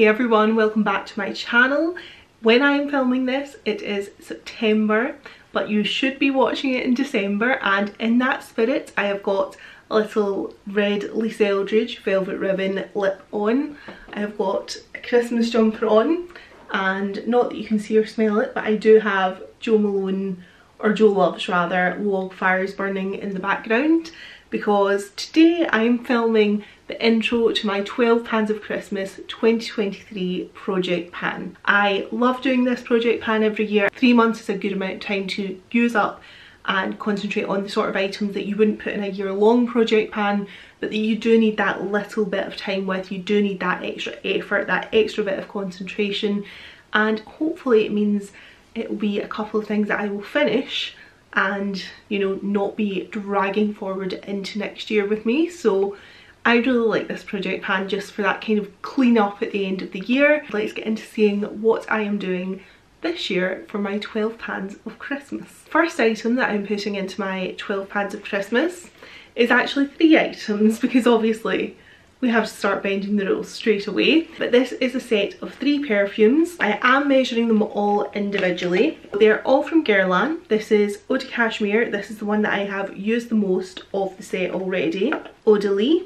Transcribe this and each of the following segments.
Hey everyone, welcome back to my channel. When I am filming this, it is September, but you should be watching it in December and in that spirit I have got a little red Lisa Eldridge velvet ribbon lip on. I have got a Christmas jumper on and not that you can see or smell it, but I do have Jo Malone, or Jo Loves rather, log fires burning in the background because today I'm filming the intro to my 12 Pans of Christmas 2023 project pan. I love doing this project pan every year. Three months is a good amount of time to use up and concentrate on the sort of items that you wouldn't put in a year long project pan but that you do need that little bit of time with, you do need that extra effort, that extra bit of concentration and hopefully it means it will be a couple of things that I will finish and you know not be dragging forward into next year with me so I really like this project pan just for that kind of clean up at the end of the year. Let's get into seeing what I am doing this year for my 12 pans of Christmas. First item that I'm putting into my 12 pans of Christmas is actually three items because obviously we have to start bending the rules straight away. But this is a set of three perfumes. I am measuring them all individually. They're all from Guerlain. This is Eau de Cashmere. This is the one that I have used the most of the set already. Eau de Lit,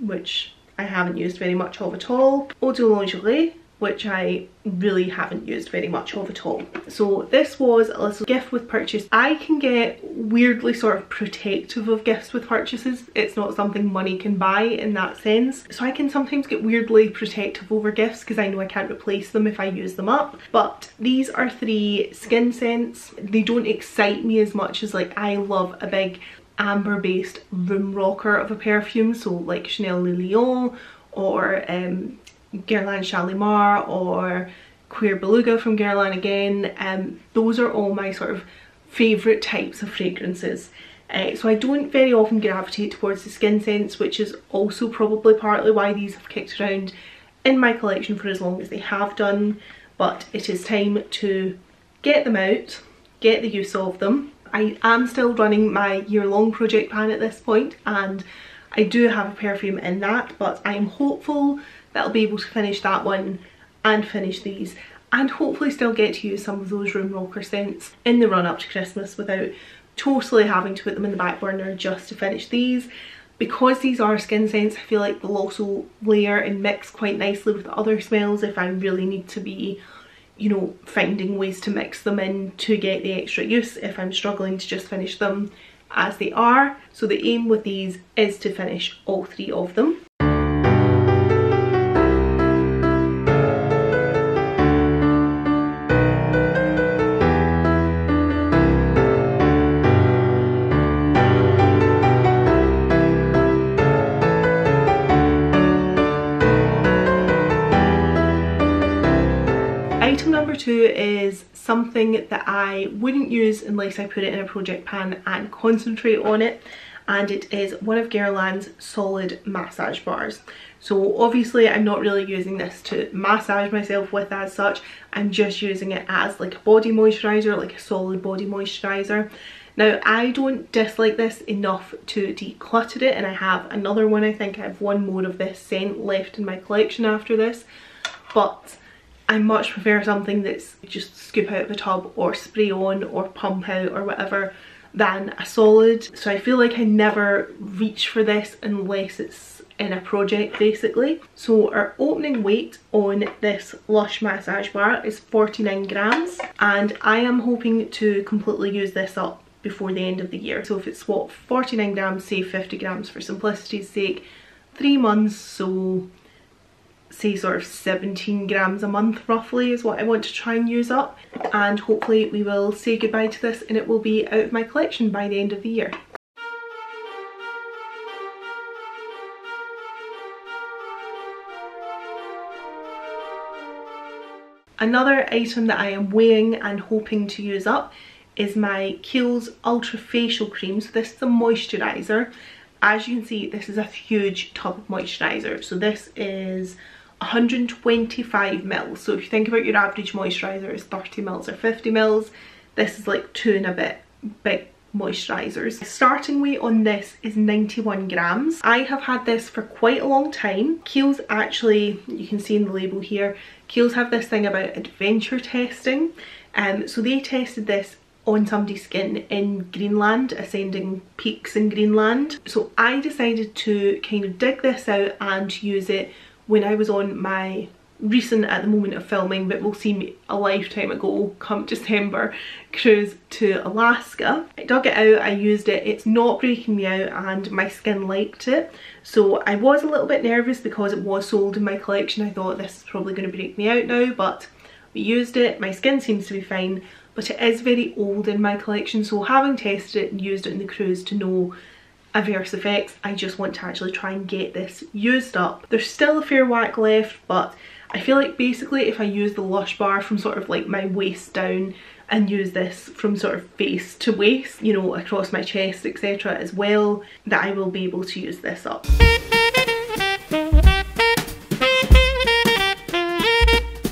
which I haven't used very much of at all. Eau de Lingerie, which I really haven't used very much of at all. So this was a little gift with purchase. I can get weirdly sort of protective of gifts with purchases. It's not something money can buy in that sense. So I can sometimes get weirdly protective over gifts because I know I can't replace them if I use them up. But these are three skin scents. They don't excite me as much as like I love a big amber based room rocker of a perfume so like Chanel Le Lion or um, Guerlain Shalimar or Cuir Beluga from Guerlain again. Um, those are all my sort of favourite types of fragrances. Uh, so I don't very often gravitate towards the skin scents which is also probably partly why these have kicked around in my collection for as long as they have done but it is time to get them out, get the use of them. I am still running my year-long project pan at this point and I do have a perfume in that but I'm hopeful that I'll be able to finish that one and finish these and hopefully still get to use some of those room rocker scents in the run up to Christmas without totally having to put them in the back burner just to finish these. Because these are skin scents, I feel like they'll also layer and mix quite nicely with other smells if I really need to be, you know, finding ways to mix them in to get the extra use if I'm struggling to just finish them as they are. So the aim with these is to finish all three of them. Item number two is something that I wouldn't use unless I put it in a project pan and concentrate on it and it is one of Guerlain's solid massage bars. So obviously I'm not really using this to massage myself with as such, I'm just using it as like a body moisturiser, like a solid body moisturiser. Now I don't dislike this enough to declutter it and I have another one, I think I have one more of this scent left in my collection after this, but I much prefer something that's just scoop out of the tub or spray on or pump out or whatever than a solid. So I feel like I never reach for this unless it's in a project basically. So our opening weight on this Lush massage bar is 49 grams and I am hoping to completely use this up before the end of the year. So if it's what 49 grams, say 50 grams for simplicity's sake, three months so say sort of 17 grams a month roughly is what I want to try and use up and hopefully we will say goodbye to this and it will be out of my collection by the end of the year. Another item that I am weighing and hoping to use up is my Kiehl's Ultra Facial Cream. So this is a moisturiser. As you can see, this is a huge tub of moisturiser. So this is 125 mils. So if you think about your average moisturiser is 30 mils or 50 mils, this is like two and a bit big moisturisers. Starting weight on this is 91 grams. I have had this for quite a long time. Kiehl's actually, you can see in the label here, Kiehl's have this thing about adventure testing. Um, so they tested this on somebody's skin in Greenland, ascending peaks in Greenland. So I decided to kind of dig this out and use it when I was on my recent at the moment of filming but will seem a lifetime ago come December cruise to Alaska. I dug it out, I used it, it's not breaking me out and my skin liked it so I was a little bit nervous because it was sold in my collection. I thought this is probably going to break me out now but we used it, my skin seems to be fine but it is very old in my collection so having tested it and used it in the cruise to know adverse effects I just want to actually try and get this used up. There's still a fair whack left but I feel like basically if I use the Lush bar from sort of like my waist down and use this from sort of face to waist, you know, across my chest, etc. as well, that I will be able to use this up.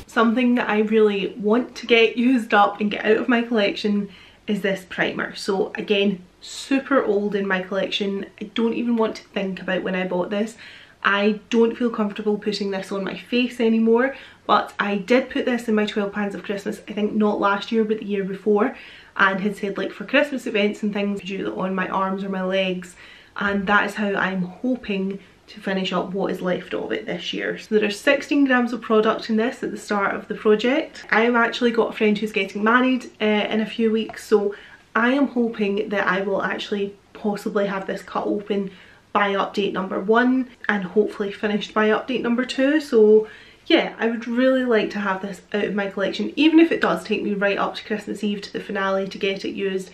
Something that I really want to get used up and get out of my collection is this primer. So again, super old in my collection. I don't even want to think about when I bought this. I don't feel comfortable putting this on my face anymore but I did put this in my 12 pans of Christmas I think not last year but the year before and had said like for Christmas events and things do it on my arms or my legs and that is how I'm hoping to finish up what is left of it this year. So there are 16 grams of product in this at the start of the project. I've actually got a friend who's getting married uh, in a few weeks so I am hoping that I will actually possibly have this cut open by update number one and hopefully finished by update number two. So yeah, I would really like to have this out of my collection, even if it does take me right up to Christmas Eve to the finale to get it used.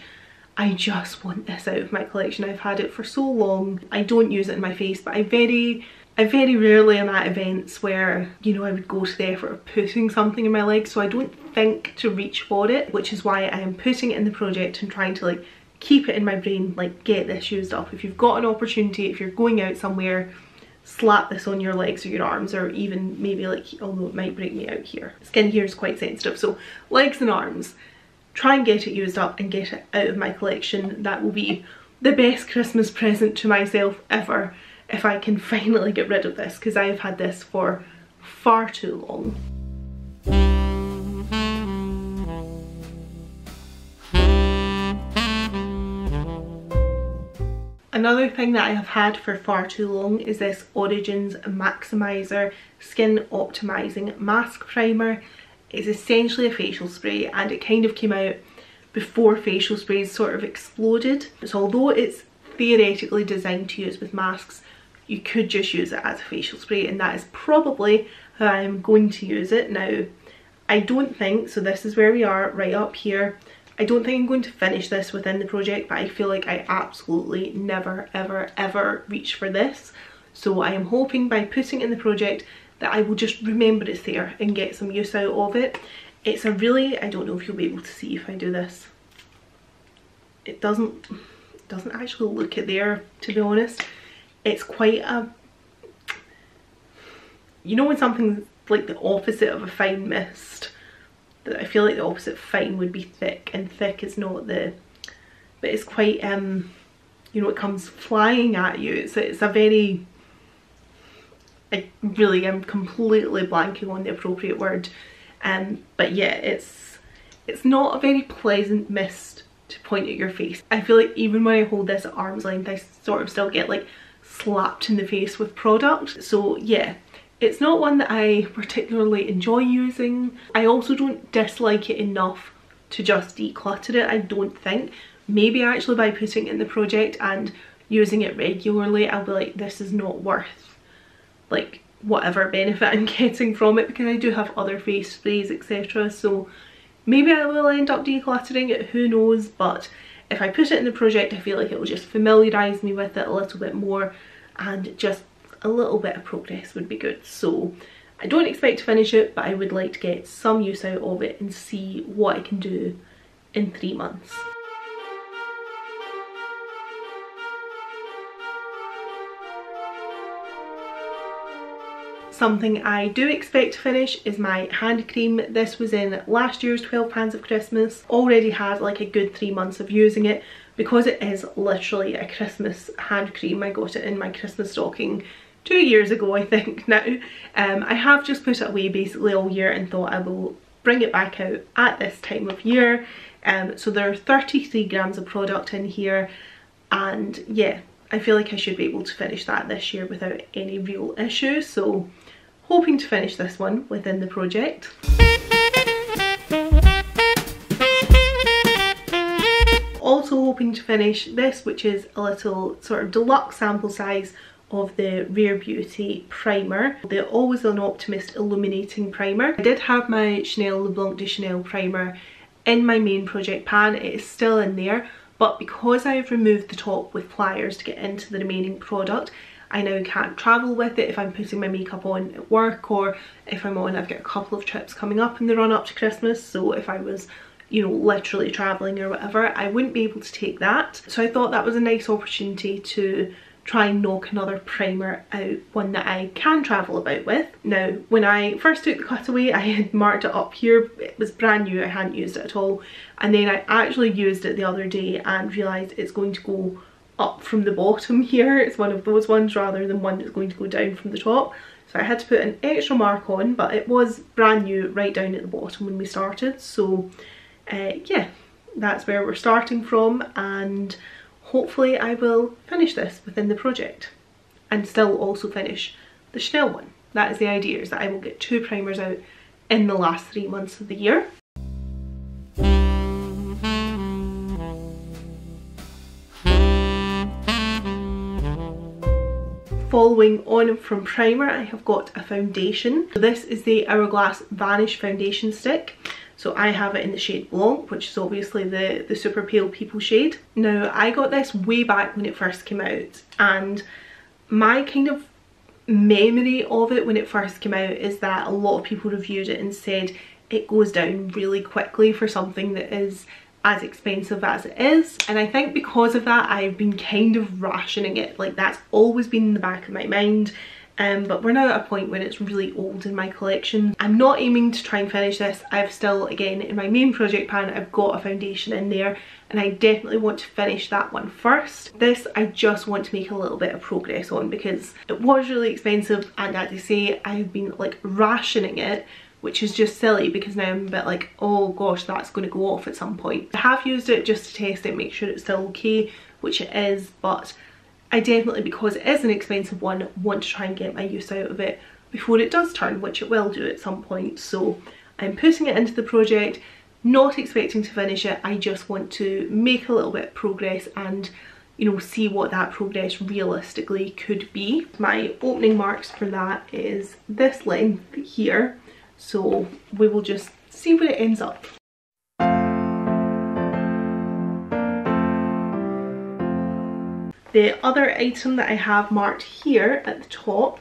I just want this out of my collection. I've had it for so long. I don't use it in my face, but I very, I very rarely am at events where, you know, I would go to the effort of putting something in my leg, so I don't think to reach for it, which is why I am putting it in the project and trying to like keep it in my brain, like get this used up. If you've got an opportunity, if you're going out somewhere, slap this on your legs or your arms or even maybe like, although it might break me out here. Skin here is quite sensitive, so legs and arms, try and get it used up and get it out of my collection. That will be the best Christmas present to myself ever if I can finally get rid of this because I've had this for far too long. Another thing that I have had for far too long is this Origins Maskimizer Skin Optimizing Mask Primer. It's essentially a facial spray and it kind of came out before facial sprays sort of exploded. So although it's theoretically designed to use with masks, you could just use it as a facial spray and that is probably how I'm going to use it. Now, I don't think, so this is where we are right up here, I don't think I'm going to finish this within the project but I feel like I absolutely never ever ever reach for this so I am hoping by putting in the project that I will just remember it's there and get some use out of it. It's a really, I don't know if you'll be able to see if I do this. It doesn't, doesn't actually look it there to be honest. It's quite a, you know when something's like the opposite of a fine mist that I feel like the opposite fine would be thick and thick is not the but it's quite um you know it comes flying at you. It's, it's a very I really am completely blanking on the appropriate word um but yeah it's it's not a very pleasant mist to point at your face. I feel like even when I hold this at arm's length I sort of still get like slapped in the face with product so yeah it's not one that I particularly enjoy using. I also don't dislike it enough to just declutter it, I don't think. Maybe actually by putting in the project and using it regularly, I'll be like, this is not worth like whatever benefit I'm getting from it because I do have other face sprays etc so maybe I will end up decluttering it who knows but if I put it in the project I feel like it will just familiarise me with it a little bit more and just a little bit of progress would be good. So I don't expect to finish it, but I would like to get some use out of it and see what I can do in three months. Something I do expect to finish is my hand cream. This was in last year's 12 pans of Christmas. Already had like a good three months of using it because it is literally a Christmas hand cream, I got it in my Christmas stocking two years ago I think now. Um, I have just put it away basically all year and thought I will bring it back out at this time of year. Um, so there are 33 grams of product in here and yeah, I feel like I should be able to finish that this year without any real issues. So hoping to finish this one within the project. Also hoping to finish this, which is a little sort of deluxe sample size of the Rare Beauty primer, the Always an Optimist Illuminating Primer. I did have my Chanel Le Blanc de Chanel primer in my main project pan, it is still in there, but because I've removed the top with pliers to get into the remaining product, I now can't travel with it if I'm putting my makeup on at work or if I'm on, I've got a couple of trips coming up in the run up to Christmas, so if I was you know, literally traveling or whatever, I wouldn't be able to take that. So I thought that was a nice opportunity to try and knock another primer out, one that I can travel about with. Now, when I first took the cutaway, I had marked it up here. It was brand new, I hadn't used it at all. And then I actually used it the other day and realised it's going to go up from the bottom here. It's one of those ones rather than one that's going to go down from the top. So I had to put an extra mark on, but it was brand new right down at the bottom when we started. So uh, yeah, that's where we're starting from and hopefully I will finish this within the project and still also finish the Chanel one. That is the idea, is that I will get two primers out in the last three months of the year. Following on from primer, I have got a foundation. This is the Hourglass Vanish Foundation Stick. So I have it in the shade Blanc, which is obviously the, the super pale people shade. Now, I got this way back when it first came out, and my kind of memory of it when it first came out is that a lot of people reviewed it and said it goes down really quickly for something that is as expensive as it is and I think because of that I've been kind of rationing it like that's always been in the back of my mind um, but we're now at a point when it's really old in my collection. I'm not aiming to try and finish this. I've still, again, in my main project pan, I've got a foundation in there and I definitely want to finish that one first. This I just want to make a little bit of progress on because it was really expensive and as I say, I've been like rationing it which is just silly because now I'm a bit like, oh gosh, that's going to go off at some point. I have used it just to test it, make sure it's still okay, which it is, but I definitely, because it is an expensive one, want to try and get my use out of it before it does turn, which it will do at some point. So I'm putting it into the project, not expecting to finish it. I just want to make a little bit of progress and you know, see what that progress realistically could be. My opening marks for that is this length here. So we will just see where it ends up. The other item that I have marked here at the top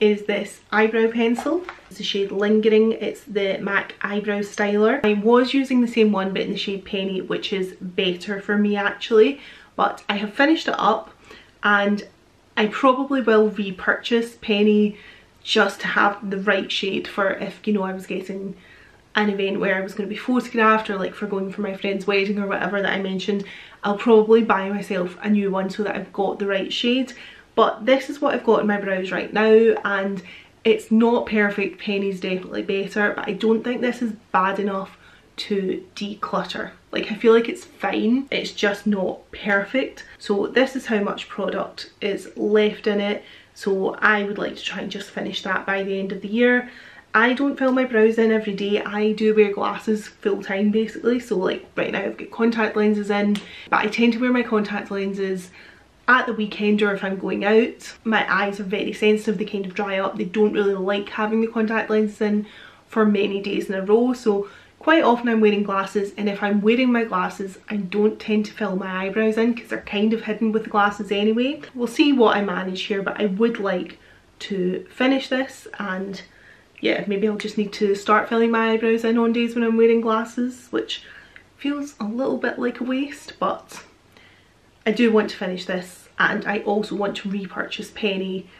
is this eyebrow pencil. It's the shade Lingering. It's the MAC Eyebrow Styler. I was using the same one but in the shade Penny which is better for me actually. But I have finished it up and I probably will repurchase Penny just to have the right shade for if, you know, I was getting an event where I was going to be photographed or like for going for my friend's wedding or whatever that I mentioned, I'll probably buy myself a new one so that I've got the right shade. But this is what I've got in my brows right now and it's not perfect, Penny's definitely better, but I don't think this is bad enough to declutter. Like I feel like it's fine, it's just not perfect. So this is how much product is left in it. So I would like to try and just finish that by the end of the year. I don't fill my brows in every day. I do wear glasses full time basically. So like right now I've got contact lenses in, but I tend to wear my contact lenses at the weekend or if I'm going out. My eyes are very sensitive, they kind of dry up. They don't really like having the contact lenses in for many days in a row. So quite often I'm wearing glasses and if I'm wearing my glasses I don't tend to fill my eyebrows in because they're kind of hidden with the glasses anyway. We'll see what I manage here but I would like to finish this and yeah, maybe I'll just need to start filling my eyebrows in on days when I'm wearing glasses, which feels a little bit like a waste, but I do want to finish this and I also want to repurchase Penny,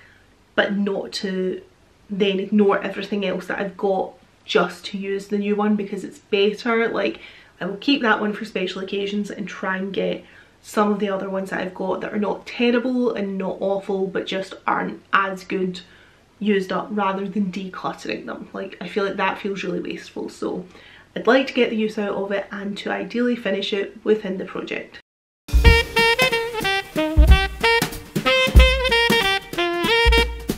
but not to then ignore everything else that I've got just to use the new one because it's better. Like, I will keep that one for special occasions and try and get some of the other ones that I've got that are not terrible and not awful but just aren't as good used up rather than decluttering them. Like I feel like that feels really wasteful so I'd like to get the use out of it and to ideally finish it within the project.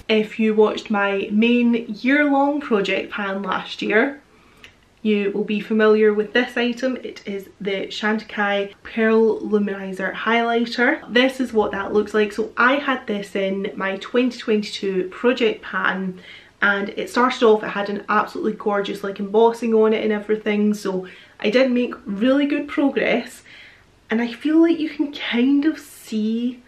If you watched my main year-long project pan last year, you will be familiar with this item. It is the Chantecaille Pearl Luminizer Highlighter. This is what that looks like. So I had this in my 2022 project pan and it started off, it had an absolutely gorgeous like embossing on it and everything. So I did make really good progress and I feel like you can kind of see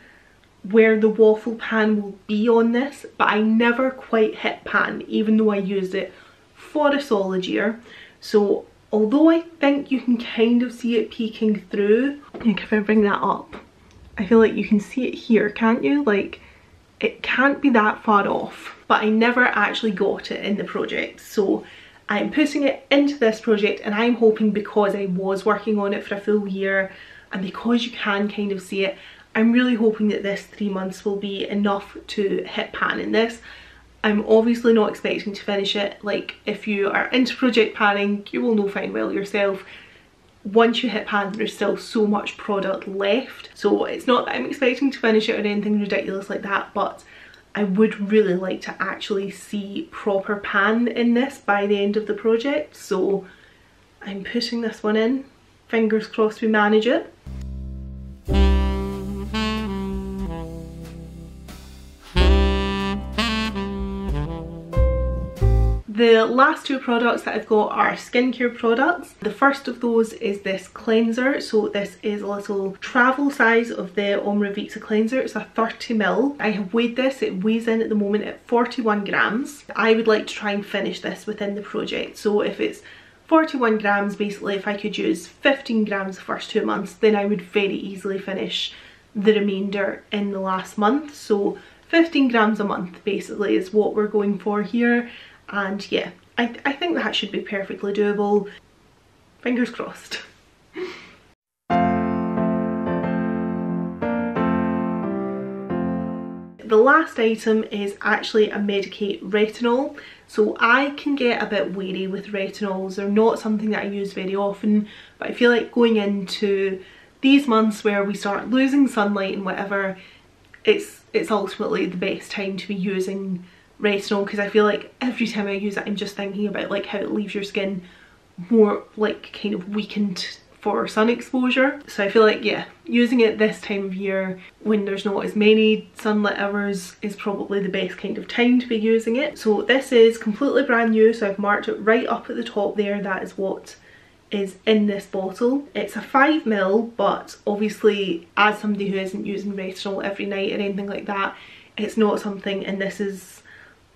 where the waffle pan will be on this but I never quite hit pan even though I used it for a solid year so although I think you can kind of see it peeking through, like if I bring that up, I feel like you can see it here, can't you? Like it can't be that far off, but I never actually got it in the project. So I'm putting it into this project and I'm hoping because I was working on it for a full year and because you can kind of see it, I'm really hoping that this three months will be enough to hit pan in this. I'm obviously not expecting to finish it. Like if you are into project panning, you will know fine well yourself. Once you hit pan, there's still so much product left. So it's not that I'm expecting to finish it or anything ridiculous like that, but I would really like to actually see proper pan in this by the end of the project. So I'm pushing this one in. Fingers crossed we manage it. The last two products that I've got are skincare products. The first of those is this cleanser. So this is a little travel size of the Omorovicza cleanser. It's a 30ml. I have weighed this. It weighs in at the moment at 41 grams. I would like to try and finish this within the project. So if it's 41 grams, basically if I could use 15 grams the first two months, then I would very easily finish the remainder in the last month. So 15 grams a month basically is what we're going for here and yeah I, th I think that should be perfectly doable fingers crossed The last item is actually a Medik8 retinol. So I can get a bit wary with retinols. They're not something that I use very often, but I feel like going into these months where we start losing sunlight and whatever, it's it's ultimately the best time to be using retinol because I feel like every time I use it I'm just thinking about like how it leaves your skin more like kind of weakened for sun exposure. So I feel like yeah using it this time of year when there's not as many sunlit hours is probably the best kind of time to be using it. So this is completely brand new so I've marked it right up at the top there. That is what is in this bottle. It's a 5ml but obviously as somebody who isn't using retinol every night or anything like that it's not something and this is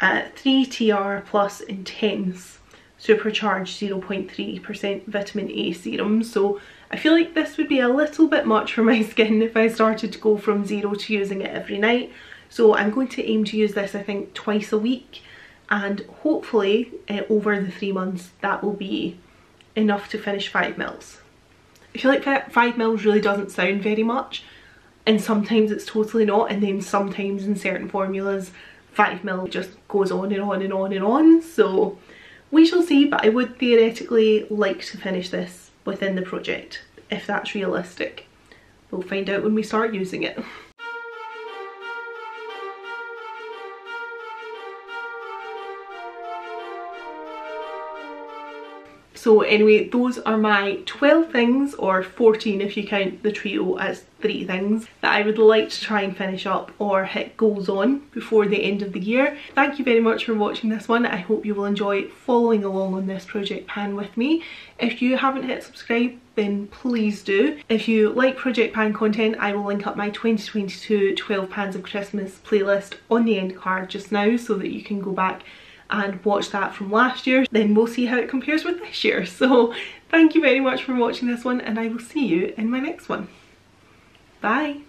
uh, 3TR plus intense supercharged 0.3% vitamin A serum. So I feel like this would be a little bit much for my skin if I started to go from zero to using it every night. So I'm going to aim to use this I think twice a week. And hopefully uh, over the three months that will be enough to finish five mils. I feel like five mils really doesn't sound very much. And sometimes it's totally not and then sometimes in certain formulas 5 mil just goes on and on and on and on so we shall see but I would theoretically like to finish this within the project if that's realistic. We'll find out when we start using it. So anyway, those are my 12 things, or 14 if you count the trio as three things, that I would like to try and finish up or hit goals on before the end of the year. Thank you very much for watching this one. I hope you will enjoy following along on this project pan with me. If you haven't hit subscribe, then please do. If you like Project Pan content, I will link up my 2022 12 Pans of Christmas playlist on the end card just now so that you can go back and watch that from last year then we'll see how it compares with this year. So thank you very much for watching this one and I will see you in my next one. Bye